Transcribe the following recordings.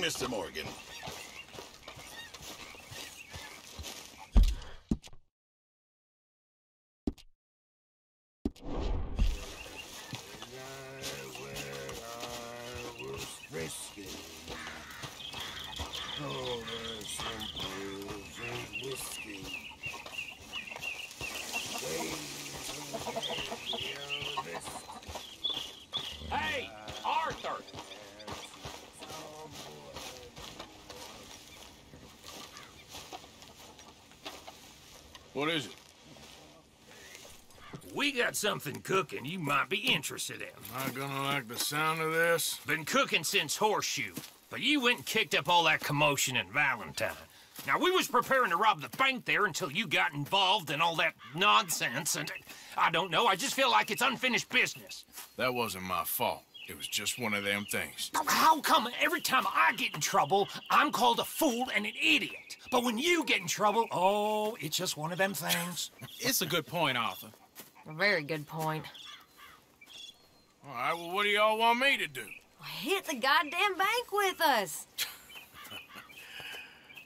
Mr. Morgan. Got something cooking you might be interested in. Am I gonna like the sound of this? Been cooking since Horseshoe, but you went and kicked up all that commotion in Valentine. Now, we was preparing to rob the bank there until you got involved in all that nonsense, and I don't know, I just feel like it's unfinished business. That wasn't my fault. It was just one of them things. How come every time I get in trouble, I'm called a fool and an idiot? But when you get in trouble, oh, it's just one of them things. It's a good point, Arthur. Very good point. All right, well, what do y'all want me to do? Hit the goddamn bank with us.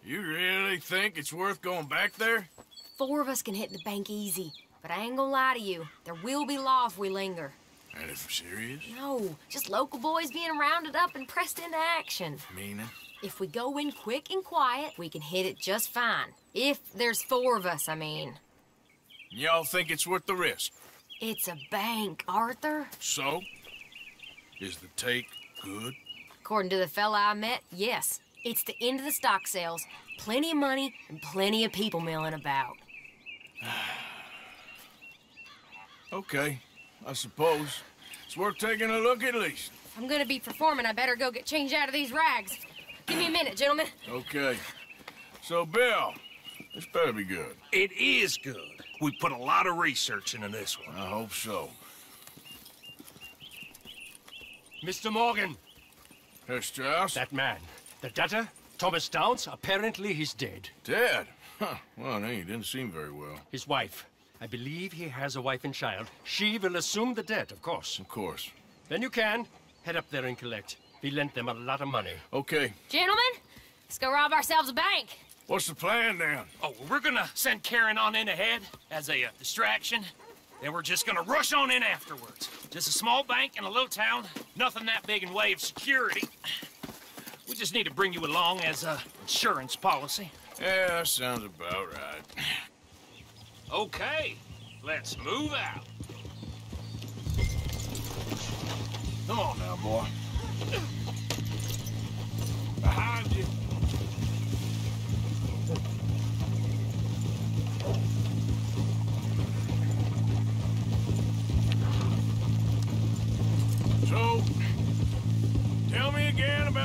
You really think it's worth going back there? Four of us can hit the bank easy. But I ain't gonna lie to you. There will be law if we linger. And if serious? No, just local boys being rounded up and pressed into action. Meaning? If we go in quick and quiet, we can hit it just fine. If there's four of us, I mean. Y'all think it's worth the risk? It's a bank, Arthur. So? Is the take good? According to the fella I met, yes. It's the end of the stock sales. Plenty of money and plenty of people milling about. Okay, I suppose. It's worth taking a look at least. If I'm gonna be performing, I better go get changed out of these rags. Give me a minute, gentlemen. Okay. So, Bill, this better be good. It is good. We put a lot of research into this one. I hope so. Mr. Morgan, Herr Strauss? that man, the debtor, Thomas Downs, apparently he's dead. Dead? Huh. Well, no, he didn't seem very well. His wife, I believe he has a wife and child. She will assume the debt, of course. Of course. Then you can head up there and collect. We lent them a lot of money. Okay. Gentlemen, let's go rob ourselves a bank. What's the plan then? Oh, we're gonna send Karen on in ahead as a uh, distraction. Then we're just gonna rush on in afterwards. Just a small bank in a little town. Nothing that big in way of security. We just need to bring you along as a insurance policy. Yeah, that sounds about right. Okay, let's move out. Come on now, boy. Behind you.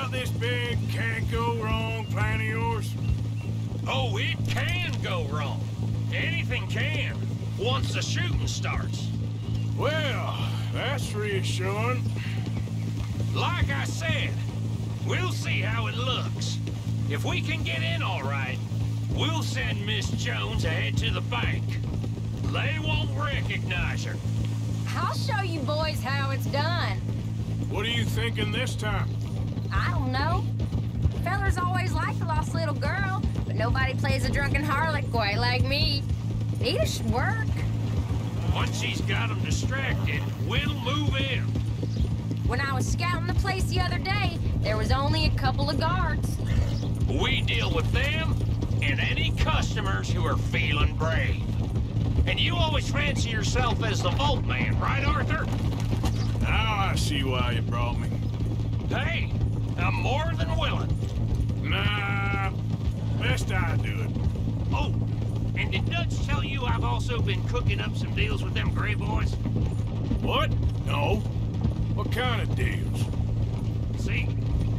About this big can't go wrong plan of yours. Oh, it can go wrong. Anything can, once the shooting starts. Well, that's reassuring. Like I said, we'll see how it looks. If we can get in all right, we'll send Miss Jones ahead to the bank. They won't recognize her. I'll show you boys how it's done. What are you thinking this time? I don't know. Fellers always like a lost little girl, but nobody plays a drunken harlot quite like me. It should work. Once she's got them distracted, we'll move in. When I was scouting the place the other day, there was only a couple of guards. We deal with them and any customers who are feeling brave. And you always fancy yourself as the Vault Man, right, Arthur? Now I see why you brought me. Hey, I'm more than willing. Nah, best I do it. Oh, and did Dutch tell you I've also been cooking up some deals with them Gray Boys? What? No. What kind of deals? See,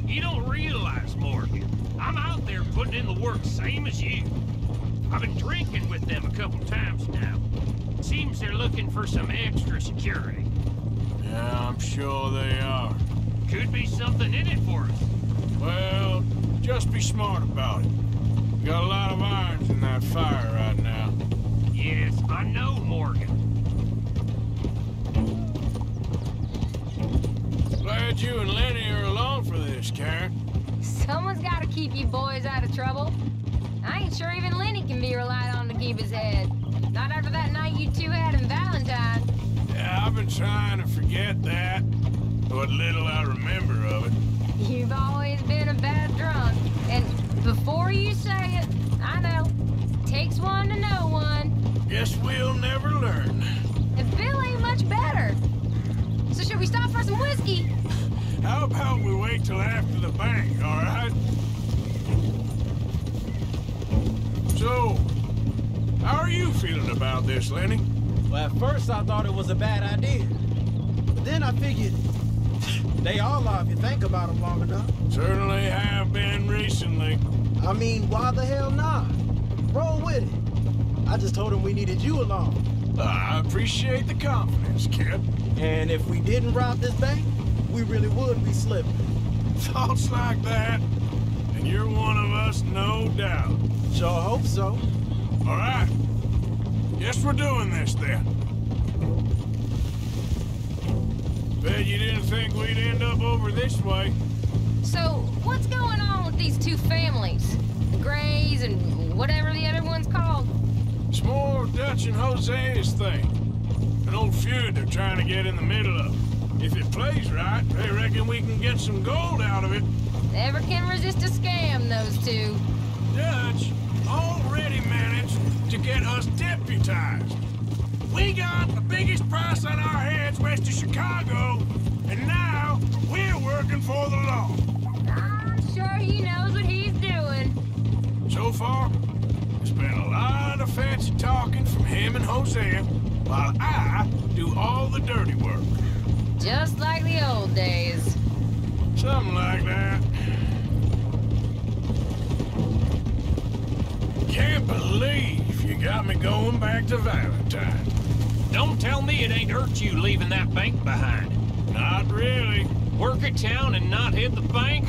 you don't realize, Morgan. I'm out there putting in the work same as you. I've been drinking with them a couple times now. Seems they're looking for some extra security. Yeah, I'm sure they are. Could be something in it for us. Well, just be smart about it. We got a lot of irons in that fire right now. Yes, I know, Morgan. Glad you and Lenny are along for this, Karen. Someone's got to keep you boys out of trouble. I ain't sure even Lenny can be relied on to keep his head. Not after that night you two had in Valentine. Yeah, I've been trying to forget that. What little I remember of it. You've always been a bad drunk. And before you say it, I know. Takes one to know one. Guess we'll never learn. And Bill ain't much better. So should we stop for some whiskey? How about we wait till after the bank, all right? So, how are you feeling about this, Lenny? Well, at first I thought it was a bad idea. But then I figured they all are if you think about them long enough. Certainly have been recently. I mean, why the hell not? Roll with it. I just told him we needed you along. I appreciate the confidence, kid. And if we didn't rob this bank, we really would be slipping. Thoughts like that, and you're one of us, no doubt. Sure hope so. All right. Guess we're doing this then. Bet you didn't think we'd end up over this way. So, what's going on with these two families? The Grays and whatever the other one's called? It's more Dutch and Hosea's thing. An old feud they're trying to get in the middle of. If it plays right, they reckon we can get some gold out of it. Never can resist a scam, those two. Dutch already managed to get us deputized. We got the biggest price on our heads west of Chicago, and now we're working for the law. I'm sure he knows what he's doing. So far, it's been a lot of fancy talking from him and Hosea, while I do all the dirty work. Just like the old days. Something like that. Can't believe you got me going back to Valentine. Don't tell me it ain't hurt you leaving that bank behind. Not really. Work at town and not hit the bank?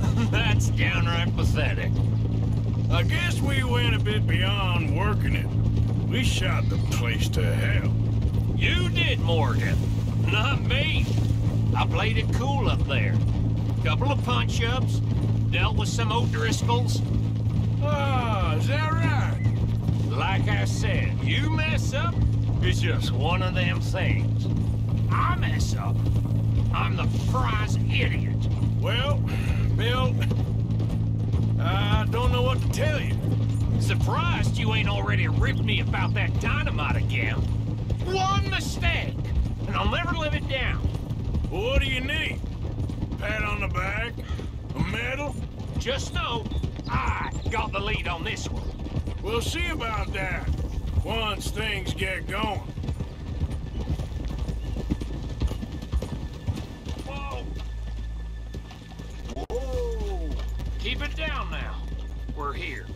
That's downright pathetic. I guess we went a bit beyond working it. We shot the place to hell. You did, Morgan. Not me. I played it cool up there. Couple of punch-ups, dealt with some O'Driscolls. Ah, is that right? Like I said, you mess up, it's just one of them things. I mess up, I'm the prize idiot. Well, Bill, I don't know what to tell you. Surprised you ain't already ripped me about that dynamite again. One mistake, and I'll never live it down. What do you need? Pat on the back? A medal? Just know, I got the lead on this one. We'll see about that once things get going. Whoa! Whoa! Keep it down now. We're here.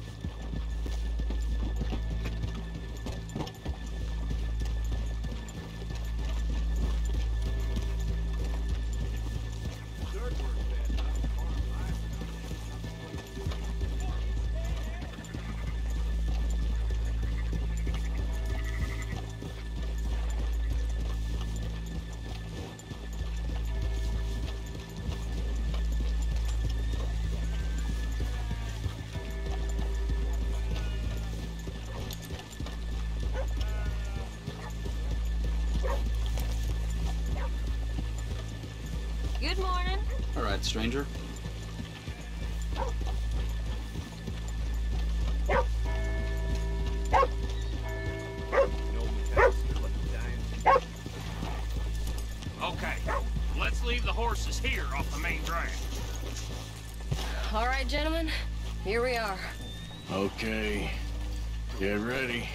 Good morning. All right, stranger. Okay, let's leave the horses here off the main drag. All right, gentlemen. Here we are. Okay, get ready.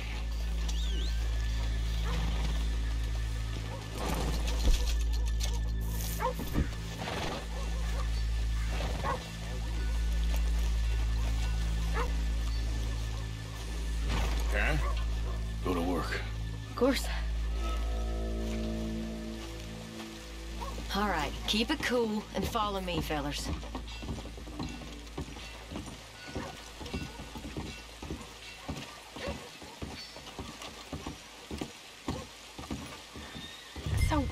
Cool and follow me, fellers. So,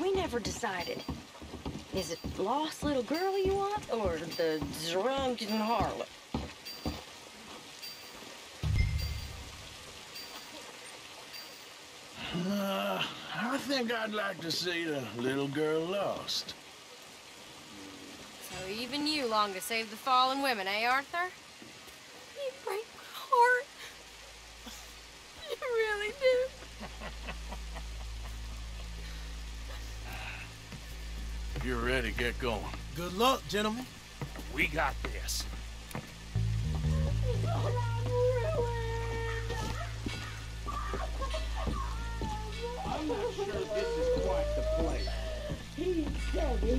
we never decided. Is it lost little girl you want, or the drunken harlot? Uh, I think I'd like to see the little girl lost. So even you long to save the fallen women, eh, Arthur? You break my heart. You really do. If you're ready, get going. Good luck, gentlemen. We got this.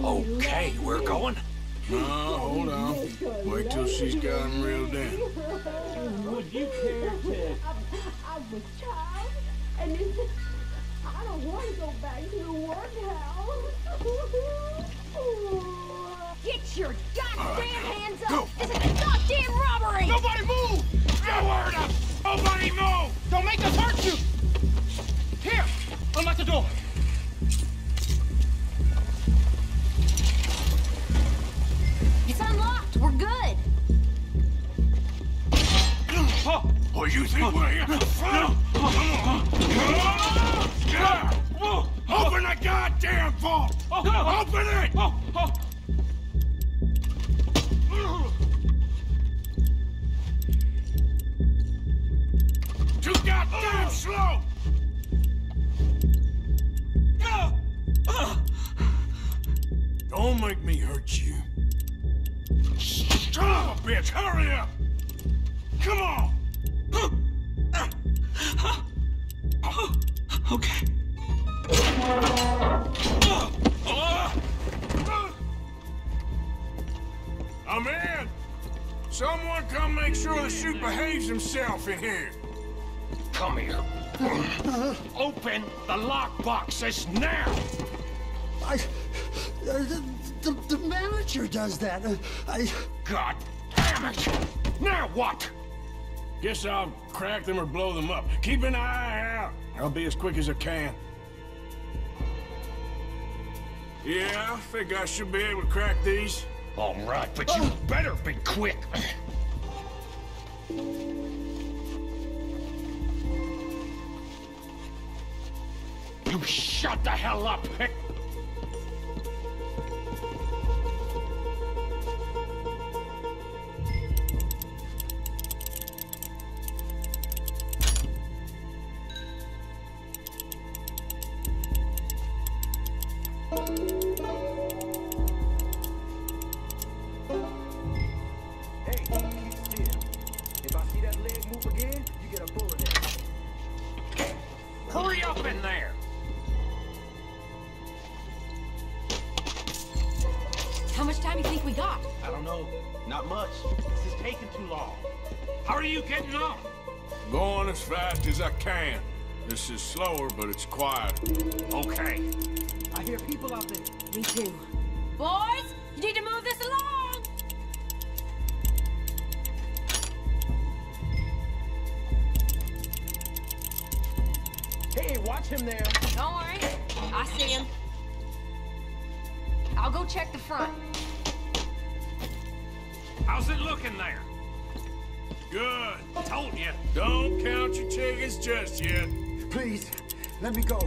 Okay, we're going. No, hold on. Wait till she's gotten real him reeled. Would you care to? I was child, and it's, I don't want to go back to the workhouse. Get your goddamn hands up! go. This is a goddamn robbery! Nobody move! Nowhere to! Nobody move! Don't make us hurt you! Here, unlock the door. Good. Oh, you think we're here for fun? Open the goddamn vault! Open it! Too goddamn slow! Don't make me hurt you. Son of a bitch, hurry up! Come on! Okay. I'm in! Someone come make sure the chute behaves himself in here. Come here. Open the lockbox this now! I. Uh, the, the, the manager does that. Uh, I. God damn it! Now what? Guess I'll crack them or blow them up. Keep an eye out. I'll be as quick as I can. Yeah, I think I should be able to crack these. All right, but you better be quick. You shut the hell up! Watch him there. Don't worry. I see him. I'll go check the front. How's it looking there? Good. Told you. Don't count your chickens just yet. Please, let me go.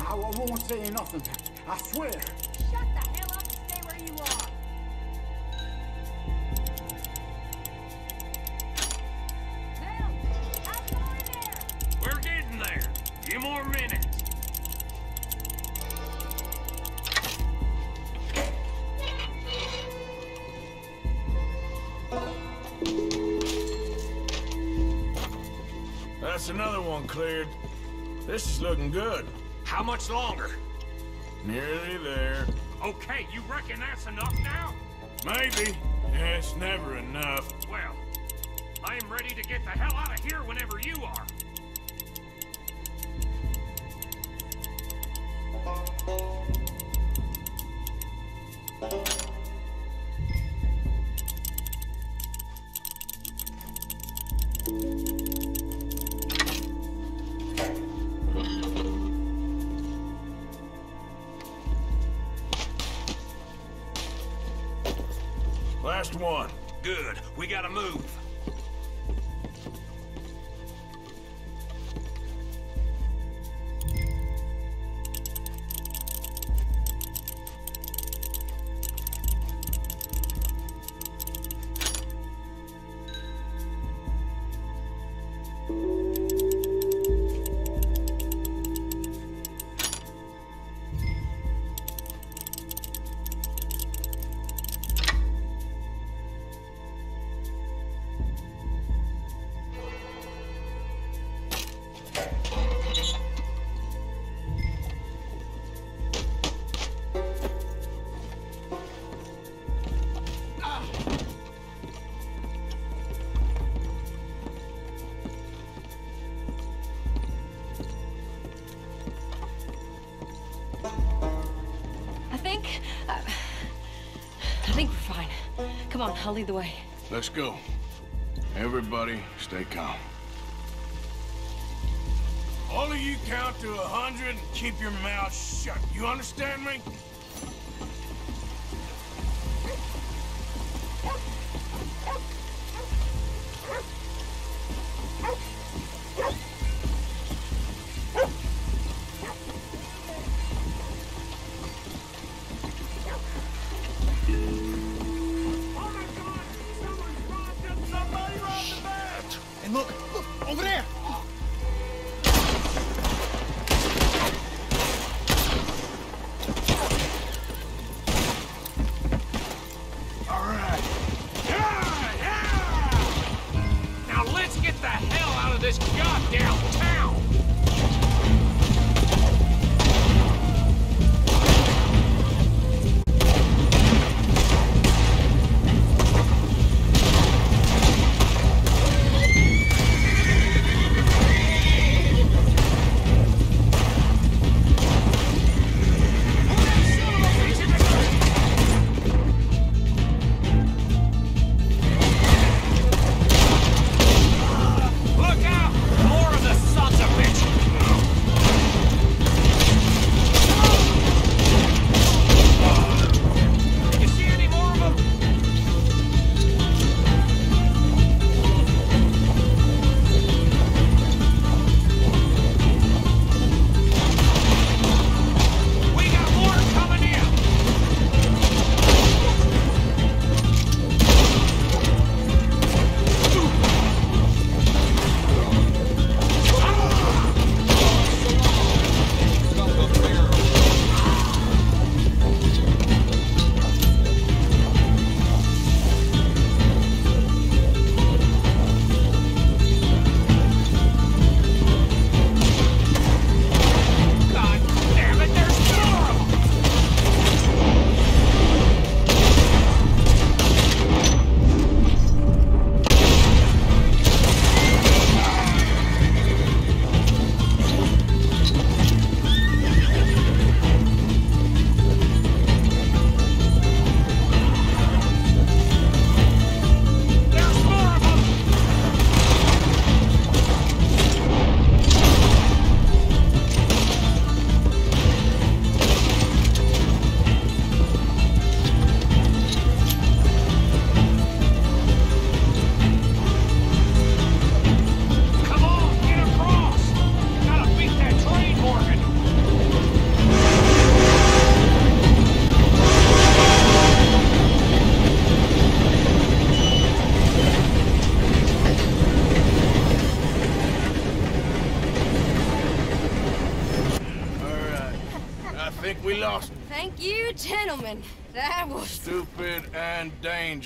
I, I won't say nothing. I swear. Looking good. How much longer? Nearly there. Okay, you reckon that's enough now? Maybe. Yeah, it's never enough. Well, I am ready to get the hell out of here whenever you are. I'll lead the way. Let's go. Everybody, stay calm. All of you count to a hundred and keep your mouth shut. You understand me?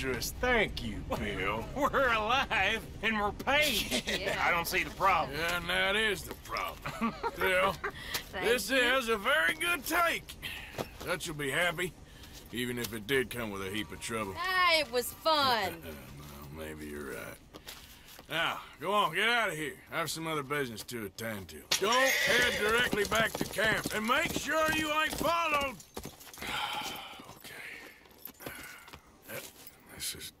Dangerous. Thank you, Bill. We're alive and we're paid. I don't see the problem. Yeah, and that is the problem. Bill, this is a very good take. That you'll be happy, even if it did come with a heap of trouble. Ah, it was fun. Well, maybe you're right. Now, go on, get out of here. I have some other business to attend to. Don't head directly back to camp, and make sure you ain't followed. okay. Yep, this is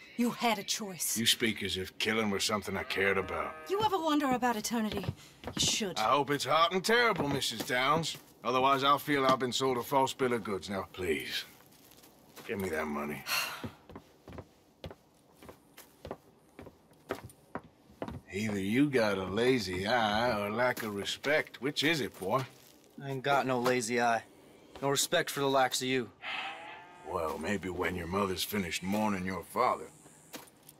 You had a choice. You speak as if killing was something I cared about. You ever wonder about eternity? You should. I hope it's hot and terrible, Mrs. Downs. Otherwise, I'll feel I've been sold a false bill of goods. Now, please, give me that money. Either you got a lazy eye or lack of respect. Which is it, boy? I ain't got no lazy eye. No respect for the likes of you. Well, maybe when your mother's finished mourning your father,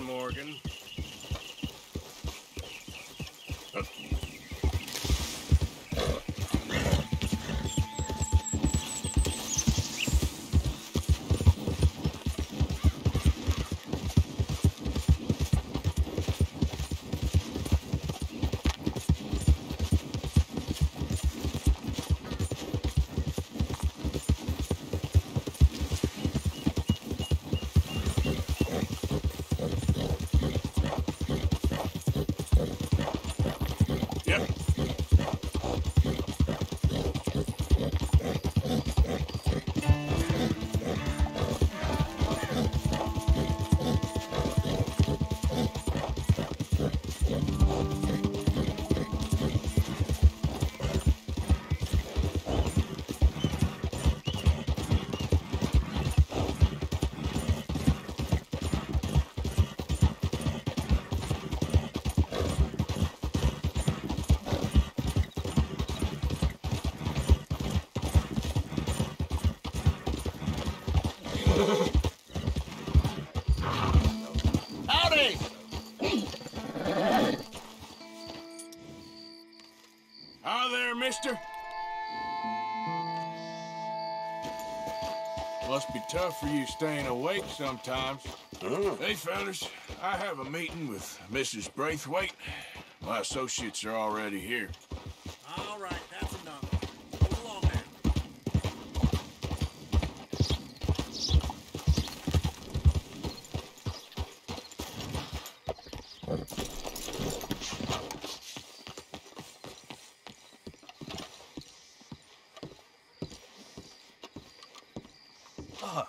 Morgan. Mister. Must be tough for you staying awake sometimes. Hey, fellas, I have a meeting with Mrs. Braithwaite. My associates are already here. All right, that's enough. Move along there. Ah,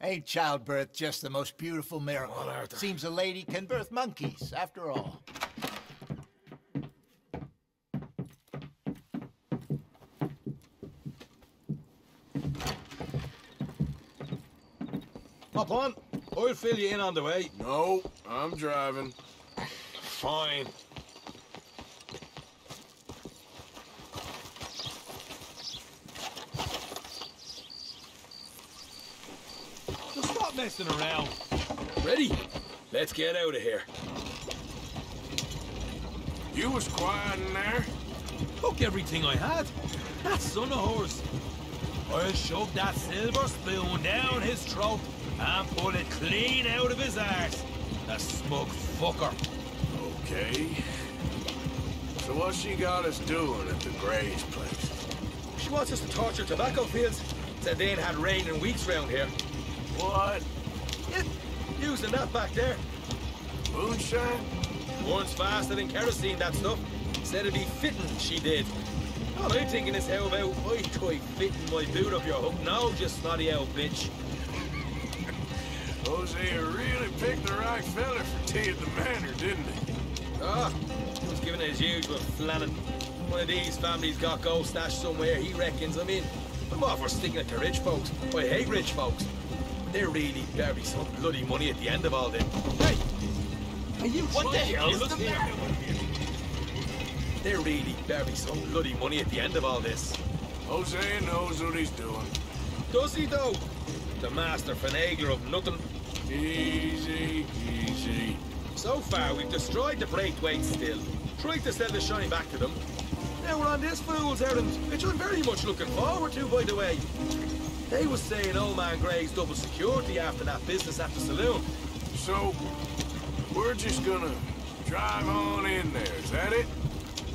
Ain't childbirth just the most beautiful miracle? Seems a lady can birth monkeys, after all. Hop on. I'll fill you in on the way. No, I'm driving. Fine. Just stop messing around. Ready? Let's get out of here. You was quiet in there? Took everything I had. That son of horse. I'll shove that silver spoon down his throat and pull it clean out of his arse. The smug fucker. Okay. So what she got us doing at the Gray's place? She wants us to torture tobacco fields. Said they ain't had rain in weeks round here. What? Yeah, using that back there. Moonshine? Burns faster than kerosene, that stuff. Said it'd be fitting, she did. All I'm thinking is how about I try fitting my boot up your hook now, just snotty old bitch. Hosea really picked the right fella for tea at the manor, didn't he? Ah, he was giving it his usual flannin. One of these families got gold stashed somewhere, he reckons I'm in. I'm all for sticking it to rich folks. I hate rich folks. But they're really bury some bloody money at the end of all this. Hey! Are you What the hell is the the man? They're really bury some bloody money at the end of all this. Hosea knows what he's doing. Does he though? The master finagler of nothing. Easy, easy. So far, we've destroyed the Braithwaite still. Tried to sell the shine back to them. Now we're on this fool's errand, which I'm very much looking forward to, by the way. They were saying old man Gray's double security after that business at the saloon. So, we're just gonna drive on in there, is that it?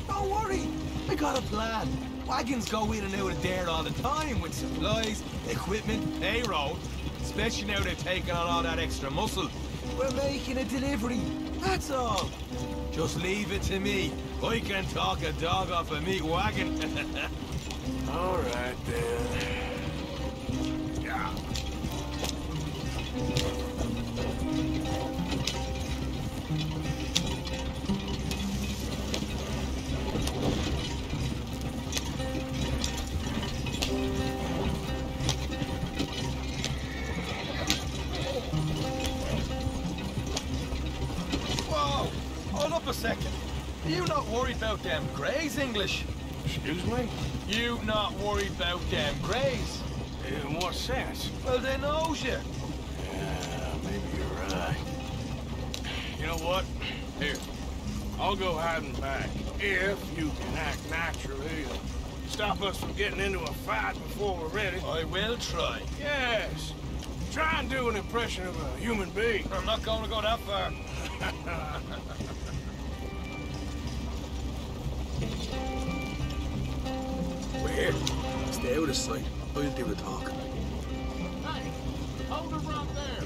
Don't worry, I got a plan. Wagons go in and out of there all the time with supplies, equipment, payroll. Especially now they've taken on all that extra muscle. We're making a delivery, that's all. Just leave it to me. I can talk a dog off a meat wagon. All right, then. Second. You not worried about them Grays, English? Excuse me? You not worried about them Grays? In what sense? Well, they knows you. Yeah, maybe you're right. You know what? Here, I'll go hiding back. If you can act naturally and stop us from getting into a fight before we're ready. I will try. Yes. Try and do an impression of a human being. I'm not going to go that far. We're here. Stay out of sight. I'll do the talking. Hey, hold her right there.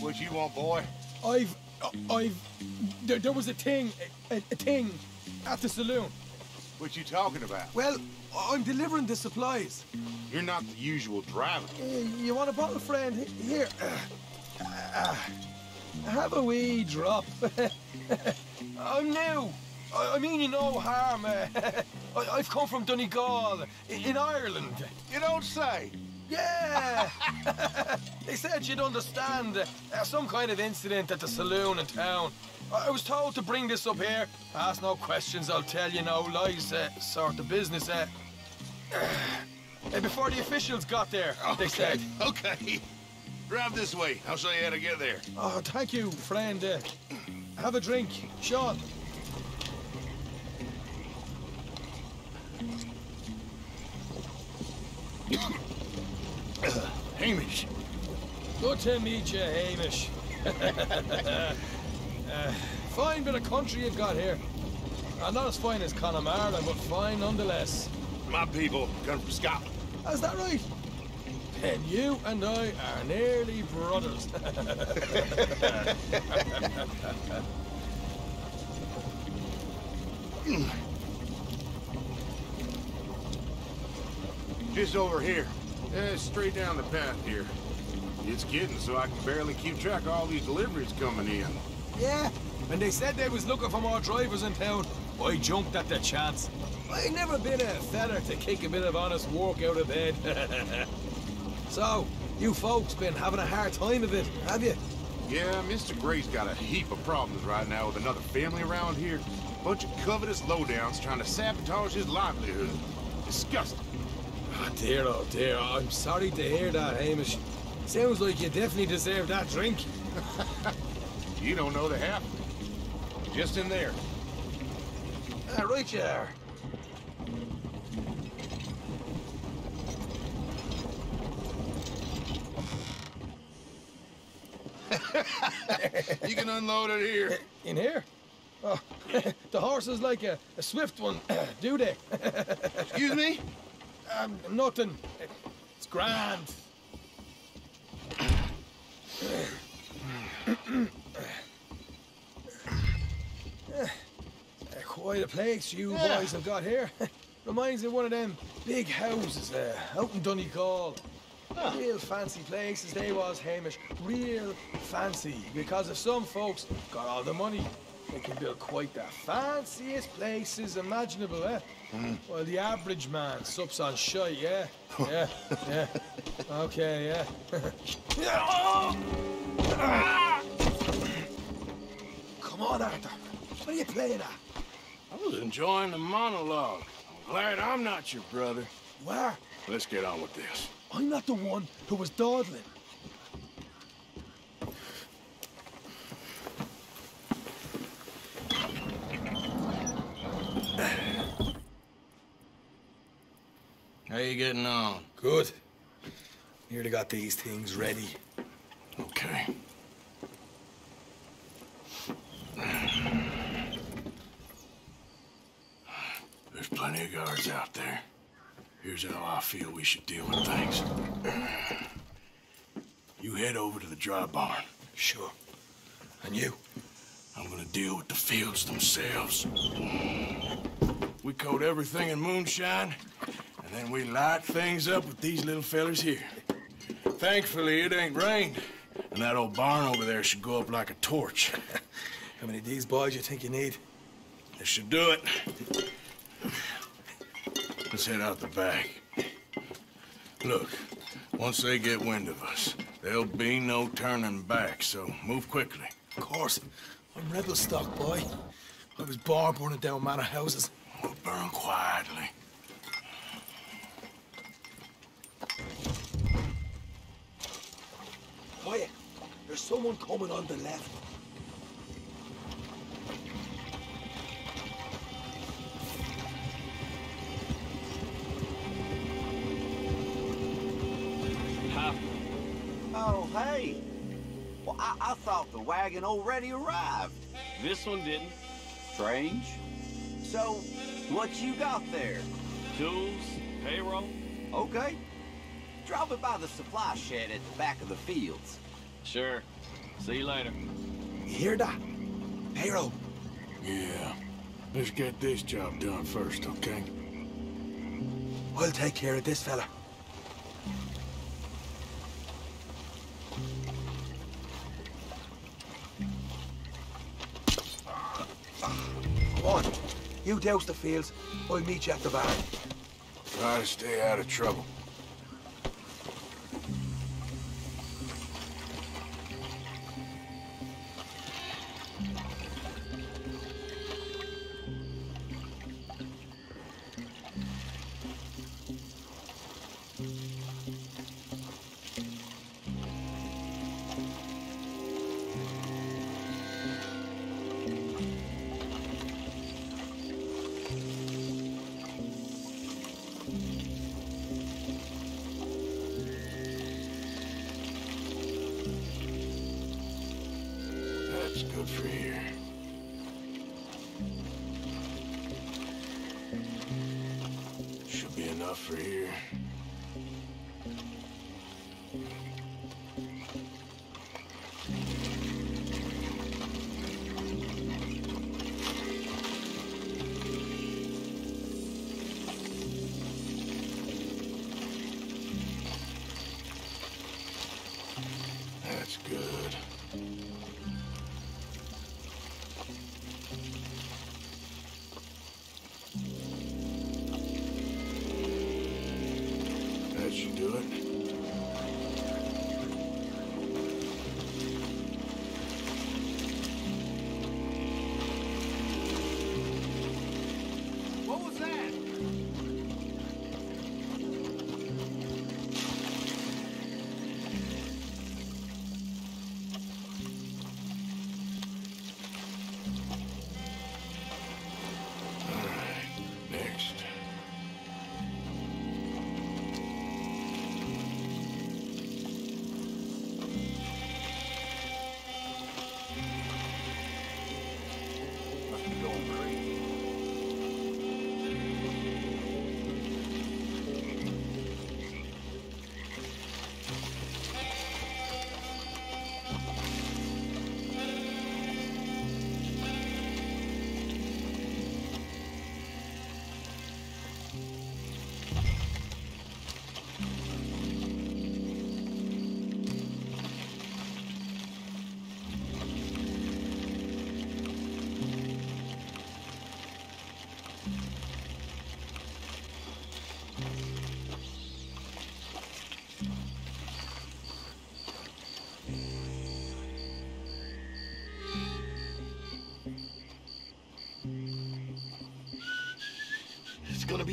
What you want, boy? I've, uh, I've, there, there was a thing, a, a thing, at the saloon. What you talking about? Well, I'm delivering the supplies. You're not the usual driver. Uh, you want a bottle, friend? Here. Uh, have a wee drop. I'm new. I, I mean you no harm. Uh, I, I've come from Donegal, i- in Ireland. You don't say. Yeah! they said you'd understand. Uh, some kind of incident at the saloon in town. I was told to bring this up here. Ask no questions, I'll tell you no lies. Uh, sort of business. Uh, uh, before the officials got there, they said. Okay. Drive this way. I'll show you how to get there. Oh, thank you, friend. Uh, have a drink. Sean. Hamish. Good to meet you, Hamish. uh, fine bit of country you've got here. Uh, not as fine as Connemara, but fine nonetheless. My people come from Scotland. Is that right? Then you and I are nearly brothers. Just over here. Yeah, straight down the path here. It's getting so I can barely keep track of all these deliveries coming in. Yeah, when they said they was looking for more drivers in town, I jumped at the chance. I never been a feller to kick a bit of honest work out of bed. so, you folks been having a hard time of it, have you? Yeah, Mr. Gray's got a heap of problems right now with another family around here. Bunch of covetous lowdowns trying to sabotage his livelihood. Disgusting. Oh dear, oh dear. I'm sorry to hear that, Hamish. Sounds like you definitely deserve that drink. You don't know the half. Just in there. Ah, right you are. you can unload it here. In here? Oh, the horse is like a, a swift one, do they? Excuse me? Um, nothing. It's grand. Quite a place you Yeah. boys have got here. Reminds me of one of them big houses uh, out in Donegal. Real fancy places they was, Hamish. Real fancy. Because if some folks got all the money, they can build quite the fanciest places imaginable, eh? Well, the average man sups on shite, yeah? Yeah, yeah. Okay, yeah. Come on, Arthur. What are you playing at? Was enjoying the monologue. I'm glad I'm not your brother. Where? Let's get on with this. I'm not the one who was dawdling. How you getting on? Good. Nearly got these things ready. Okay. There's plenty of guards out there. Here's how I feel we should deal with things. You head over to the dry barn. Sure. And you? I'm gonna deal with the fields themselves. We coat everything in moonshine, and then we light things up with these little fellers here. Thankfully, it ain't rained, and that old barn over there should go up like a torch. How many of these boys you think you need? This should do it. Let's head out the back. Look, once they get wind of us, there'll be no turning back, so move quickly. Of course. I'm rebel stock, boy. I was born burning down manor houses. We'll burn quietly. Quiet. There's someone coming on the left. Oh, hey. Well, I, I thought the wagon already arrived. This one didn't. Strange. So, what you got there? Tools, payroll. Okay. Drop it by the supply shed at the back of the fields. Sure. See you later. You hear that? Payroll. Yeah. Let's get this job done first, okay? We'll take care of this fella. On. You douse the fields. I'll meet you at the bar. Try to stay out of trouble. Should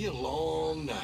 a long night.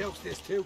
tilts this too.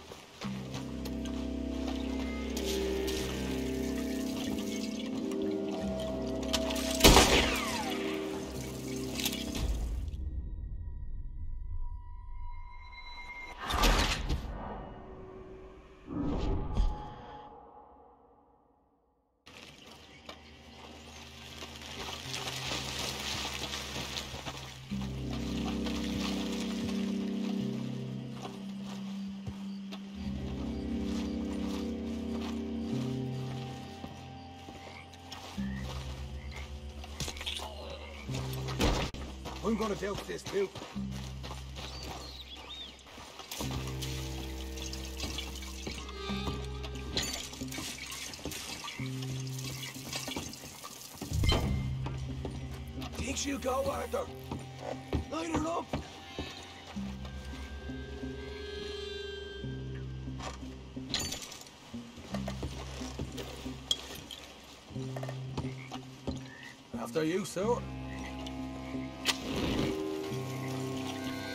I'm gonna build this too. Thinks you go, Arthur. Light her up. After you, sir.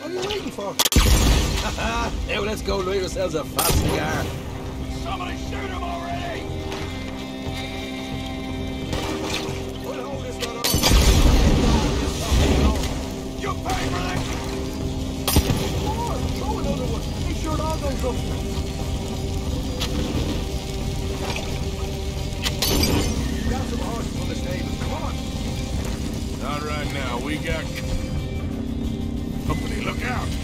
What are you waiting for? now let's go lure ourselves a fast cigar. Somebody shoot him already! We'll hold this one. You pay for that! Throw another one! Make sure it all goes! Not right now. We got Look out!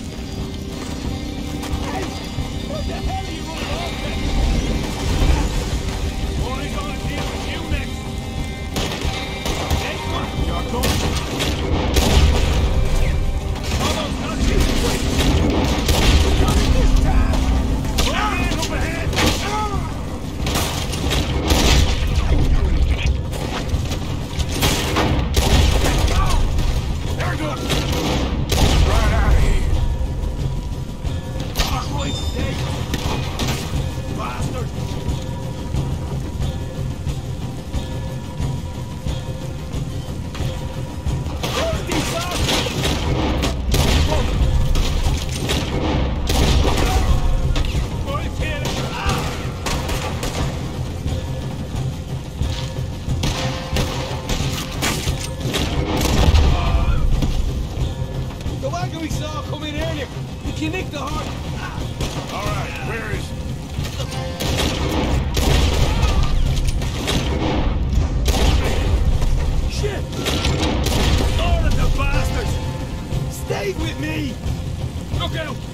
connect the heart. All right, where is... Shit! All of the bastards! Stay with me! Look out!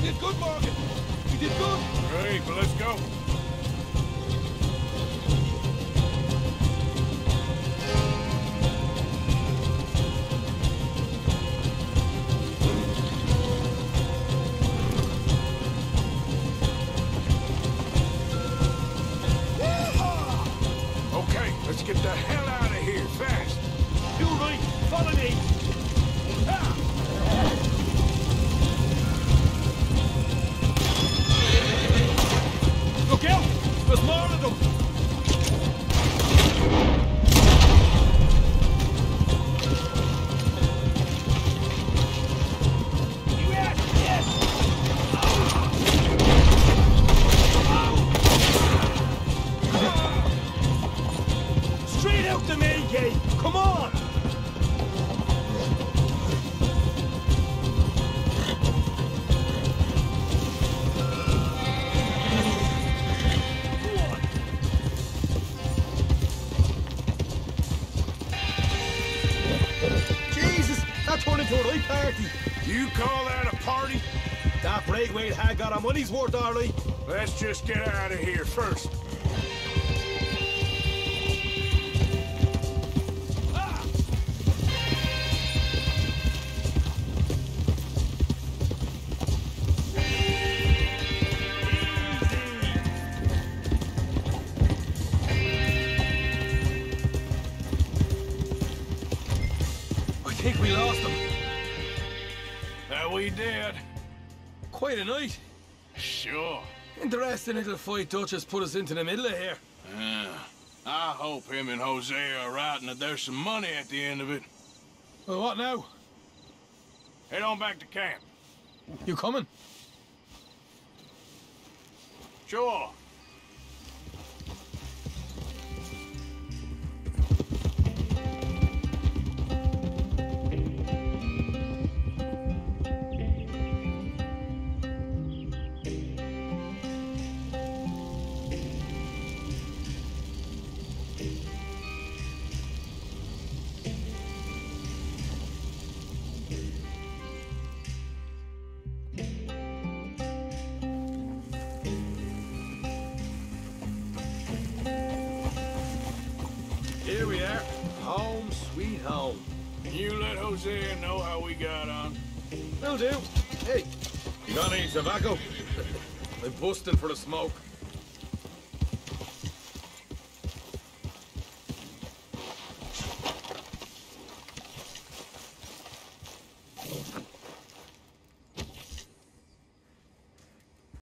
We did good, Morgan. We did good. Ready, but let's go. Okay, Let's get the hell out of here, fast! Too late! Follow me! our money's worth, Arlie. Let's just get out of here first. we lost them. That uh, we did. Quite a night. Sure. Interesting little fight Dutch's put us into the middle of here. Yeah. I hope him and Hosea are right and that there's some money at the end of it. Well, what now? Head on back to camp. You coming? Sure. Smoke.